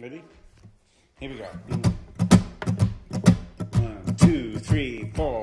Ready? Here we go. One, two, three, four.